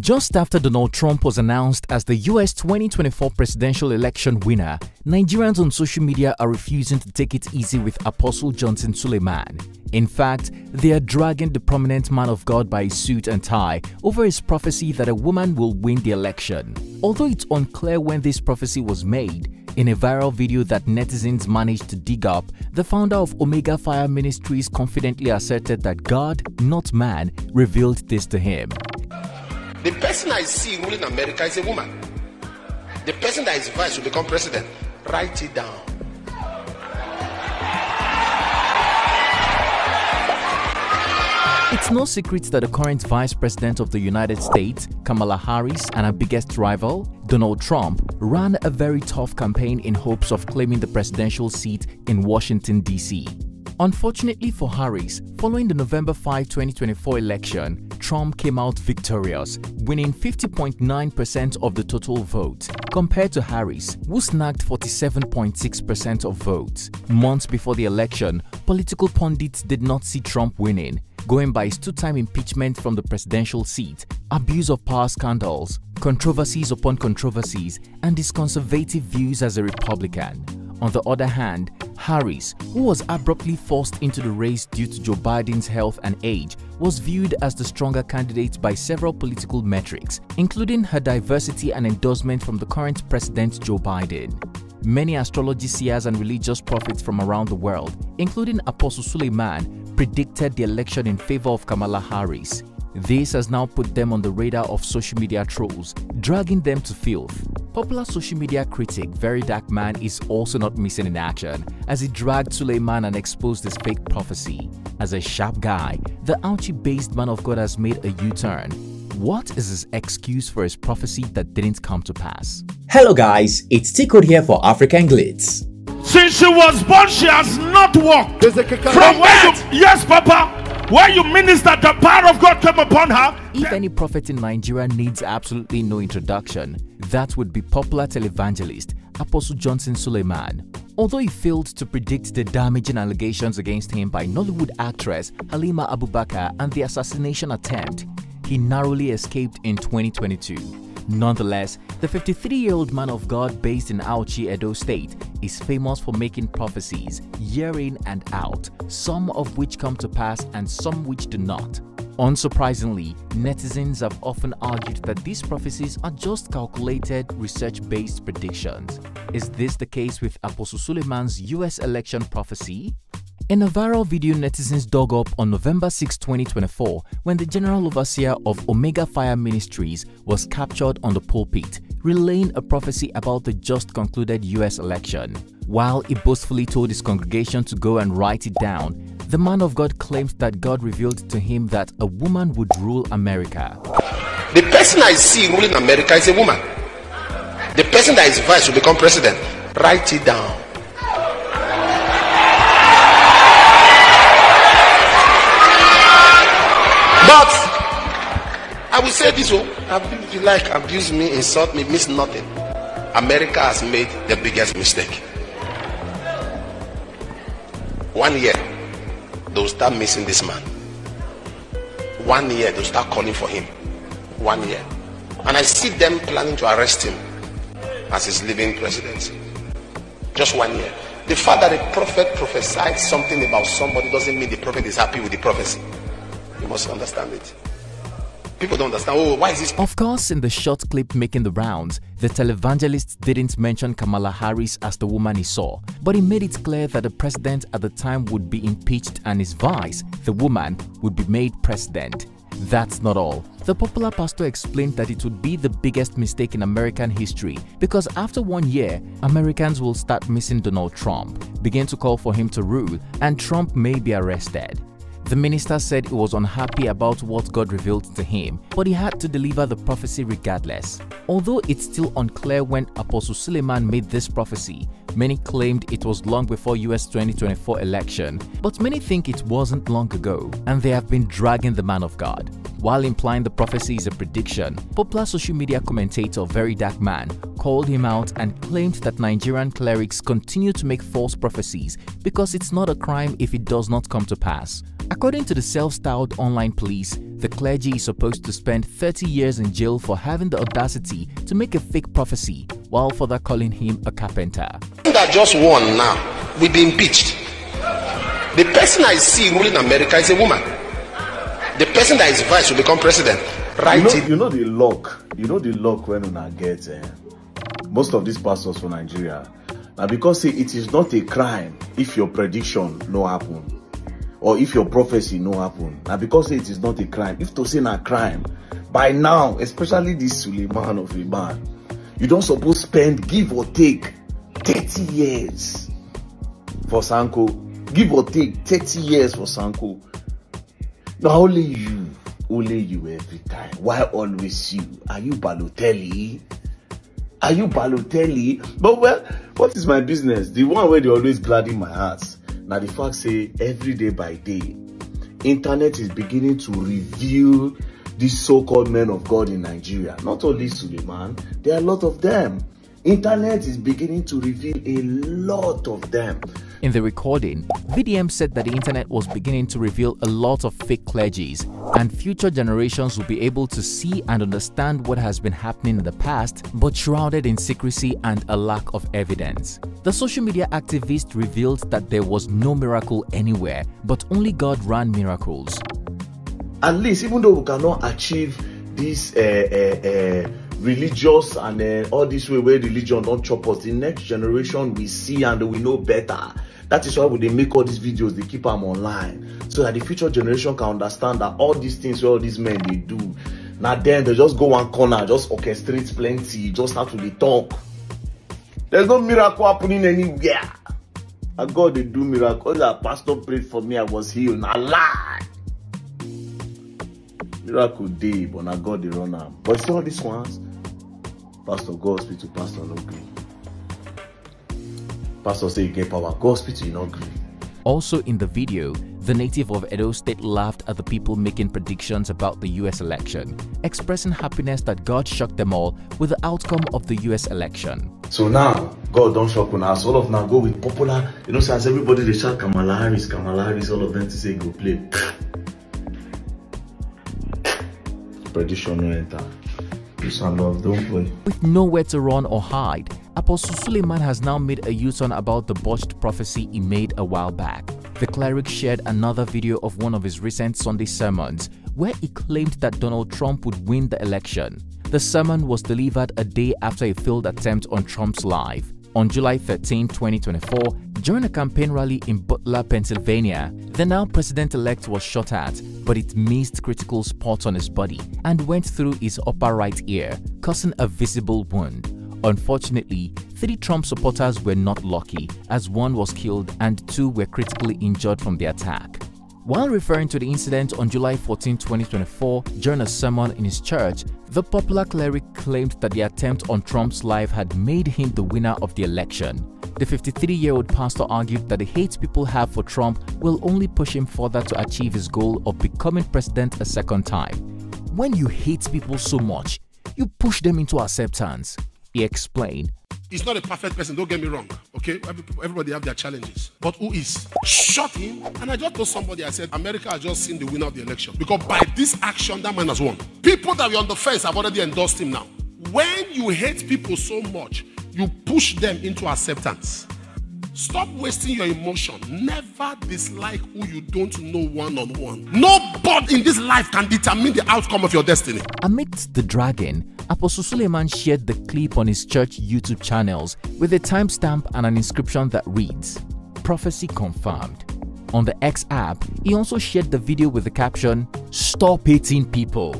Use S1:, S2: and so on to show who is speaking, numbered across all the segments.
S1: Just after Donald Trump was announced as the US 2024 presidential election winner, Nigerians on social media are refusing to take it easy with Apostle Johnson Suleman. In fact, they are dragging the prominent man of God by his suit and tie over his prophecy that a woman will win the election. Although it's unclear when this prophecy was made, in a viral video that netizens managed to dig up, the founder of Omega Fire Ministries confidently asserted that God, not man, revealed this to him.
S2: The person I see ruling America is a woman. The person that is vice will become president. Write it down.
S1: It's no secret that the current Vice President of the United States, Kamala Harris, and her biggest rival, Donald Trump, ran a very tough campaign in hopes of claiming the presidential seat in Washington, D.C. Unfortunately for Harris, following the November 5, 2024 election, Trump came out victorious, winning 50.9% of the total vote, compared to Harris, who snagged 47.6% of votes. Months before the election, political pundits did not see Trump winning, going by his two-time impeachment from the presidential seat, abuse of power scandals, controversies upon controversies, and his conservative views as a Republican. On the other hand, Harris, who was abruptly forced into the race due to Joe Biden's health and age, was viewed as the stronger candidate by several political metrics, including her diversity and endorsement from the current President Joe Biden. Many astrology seers and religious prophets from around the world, including Apostle Suleman, predicted the election in favor of Kamala Harris. This has now put them on the radar of social media trolls, dragging them to filth. Popular social media critic Very Dark Man is also not missing in action as he dragged Suleman and exposed his fake prophecy. As a sharp guy, the Auchi-based man of God has made a U-turn. What is his excuse for his prophecy that didn't come to pass?
S3: Hello guys, it's Tico here for African Glitz.
S4: Since she was born, she has not walked. From where you, yes, Papa. Where you minister, the power of God came upon her.
S1: If any prophet in Nigeria needs absolutely no introduction, that would be popular televangelist Apostle Johnson Suleman. Although he failed to predict the damaging allegations against him by Nollywood actress Halima Abubakar and the assassination attempt, he narrowly escaped in 2022. Nonetheless, the 53-year-old man of God based in Auchi, Edo State is famous for making prophecies year in and out, some of which come to pass and some which do not. Unsurprisingly, netizens have often argued that these prophecies are just calculated, research-based predictions. Is this the case with Apostle Suleman's US election prophecy? In a viral video netizens dug up on November 6, 2024, when the General Overseer of Omega Fire Ministries was captured on the pulpit, relaying a prophecy about the just concluded US election. While he boastfully told his congregation to go and write it down, the man of God claimed that God revealed to him that a woman would rule America.
S2: The person I see ruling America is a woman. The person that is vice will become president. Write it down. But I will say this: oh, if you like, abuse me, insult me, means nothing. America has made the biggest mistake. One year, they'll start missing this man. One year, they'll start calling for him. One year. And I see them planning to arrest him as his living presidency. Just one year. The fact that a prophet prophesied something about somebody doesn't mean the prophet is happy with the prophecy. Must understand it. People don't understand. Oh, why is this?
S1: Of course, in the short clip making the rounds, the televangelist didn't mention Kamala Harris as the woman he saw, but he made it clear that the president at the time would be impeached and his vice, the woman, would be made president. That's not all. The popular pastor explained that it would be the biggest mistake in American history because after one year, Americans will start missing Donald Trump, begin to call for him to rule, and Trump may be arrested. The minister said he was unhappy about what God revealed to him, but he had to deliver the prophecy regardless. Although it's still unclear when Apostle Suleman made this prophecy, many claimed it was long before US 2024 election, but many think it wasn't long ago, and they have been dragging the man of God. While implying the prophecy is a prediction, popular social media commentator Very Dark Man called him out and claimed that Nigerian clerics continue to make false prophecies because it's not a crime if it does not come to pass. According to the self-styled online police, the clergy is supposed to spend 30 years in jail for having the audacity to make a fake prophecy while further calling him a carpenter.
S2: That just won now will be impeached. The person I see ruling America is a woman. The person that is vice will become president. Right?
S5: You know, you know the luck. You know the luck when una get eh, most of these pastors for Nigeria. Now because say it is not a crime if your prediction no happen or if your prophecy no happen. Now because it is not a crime. If to say a crime, by now, especially this Suleiman of a man, you don't suppose spend give or take 30 years for Sanko. Give or take 30 years for Sanko. Now only you, only you every time. Why always you? Are you Balotelli? Are you Balotelli? But well, what is my business? The one where they always gladden my heart. Now the fact say every day by day, internet is beginning to reveal these so-called men of God in Nigeria. Not only Suleman, there are a lot of them. Internet is beginning to reveal a lot of them.
S1: In the recording, VDM said that the internet was beginning to reveal a lot of fake clergies and future generations will be able to see and understand what has been happening in the past but shrouded in secrecy and a lack of evidence. The social media activist revealed that there was no miracle anywhere but only God ran miracles.
S5: At least even though we cannot achieve this uh, uh, uh, religious and uh, all this way where religion don't chop us the next generation we see and we know better. That is why they make all these videos they keep them online so that the future generation can understand that all these things all these men they do now then they just go one corner just orchestrate plenty just start to the talk. There's no miracle happening anywhere. And god they do miracle. That pastor prayed for me i was healed. Na lie. Miracle day but na god they run am. But see all these ones pastor god speak to pastor no gree. Pastor say you get power god speak to you no gree.
S1: Also in the video, the native of Edo State laughed at the people making predictions about the US election, expressing happiness that God shocked them all with the outcome of the US election.
S5: so now God don't shock una as all of una go with popular you know say as everybody they shout kamala harris kamala harris all of them to say go play. Prediction no enter love don play.
S1: With nowhere to run or hide, Apostle Suleman has now made a U-turn about the botched prophecy he made a while back. The cleric shared another video of one of his recent Sunday sermons where he claimed that Donald Trump would win the election. The sermon was delivered a day after a failed attempt on Trump's life. On July 13, 2024, during a campaign rally in Butler, Pennsylvania, the now president-elect was shot at, but it missed critical spots on his body and went through his upper right ear, causing a visible wound. Unfortunately, three Trump supporters were not lucky as one was killed and two were critically injured from the attack. While referring to the incident on July 14, 2024, during a sermon in his church, the popular cleric claimed that the attempt on Trump's life had made him the winner of the election. The 53-year-old pastor argued that the hate people have for Trump will only push him further to achieve his goal of becoming president a second time. When you hate people so much, you push them into acceptance, he explained.
S2: He's not a perfect person, don't get me wrong. Okay? Everybody have their challenges. But who is? Shot him. And I just told somebody, I said, America has just seen the winner of the election. Because by this action, that man has won. People that were on the fence have already endorsed him now. When you hate people so much, you push them into acceptance. Stop wasting your emotion. Never dislike who you don't know one on one. Nobody in this life can determine the outcome of your destiny.
S1: Amidst the dragon, Apostle Suleman shared the clip on his church YouTube channels with a timestamp and an inscription that reads, Prophecy Confirmed. On the X app, he also shared the video with the caption, Stop hating people.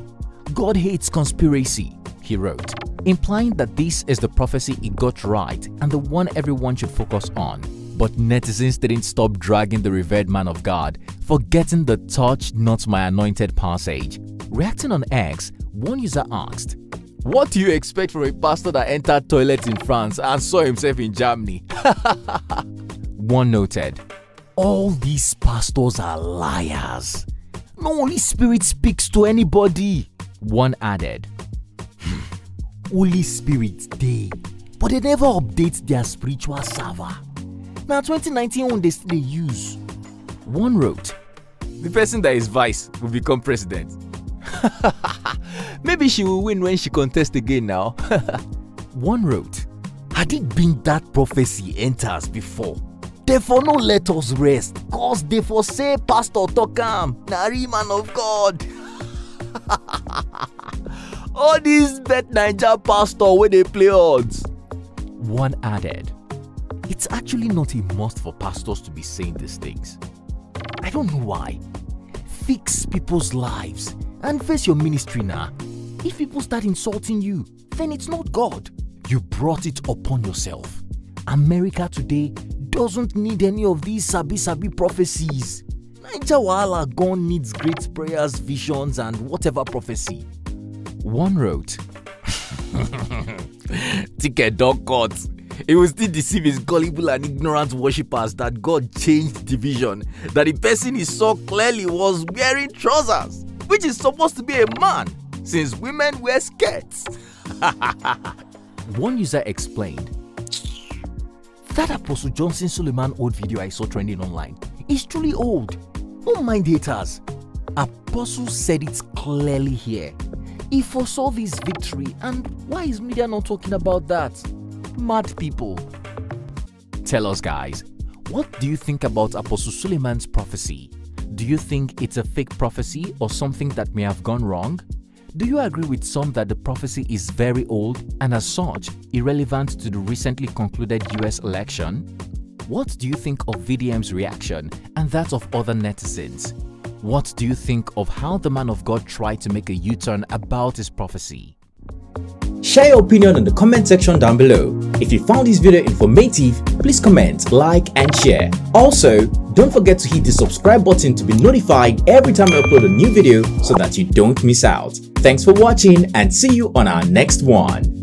S1: God hates conspiracy, he wrote, implying that this is the prophecy he got right and the one everyone should focus on. But netizens didn't stop dragging the revered man of God, forgetting the touch not my anointed passage. Reacting on X, one user asked, What do you expect from a pastor that entered toilet in France and saw himself in Germany? one noted, All these pastors are liars. No Holy Spirit speaks to anybody. One added, Holy Spirit dey, but they never update their spiritual server. Na 2019 one they still dey use. One wrote, The person that is vice will become president. Maybe she will win when she contests again now. One wrote, Had it been that prophecy enters before, therefore no let us rest, cause they for say Pastor Tokam, Nari man of God. All these bet Niger pastor where they play odds. One added, It's actually not a must for pastors to be saying these things. I don't know why. Fix people's lives and face your ministry now. If people start insulting you, then it's not God. You brought it upon yourself. America today doesn't need any of these sabi sabi prophecies. Niger Wahala gone needs great prayers, visions, and whatever prophecy. One wrote, Ticket dog cut. He will still deceive his gullible and ignorant worshippers that God changed the vision, that the person he saw clearly was wearing trousers, which is supposed to be a man, since women wear skirts. One user explained, That Apostle Johnson Suleman old video I saw trending online is truly old. Don't mind haters. Apostle said it clearly here. He foresaw this victory, and why is media not talking about that? Mad people. Tell us, guys, what do you think about Apostle Suleman's prophecy? Do you think it's a fake prophecy or something that may have gone wrong? Do you agree with some that the prophecy is very old and as such irrelevant to the recently concluded US election? What do you think of VDM's reaction and that of other netizens? What do you think of how the man of God tried to make a U-turn about his prophecy?
S3: Share your opinion in the comment section down below. If you found this video informative, please comment, like and share. Also, don't forget to hit the subscribe button to be notified every time I upload a new video so that you don't miss out. Thanks for watching and see you on our next one.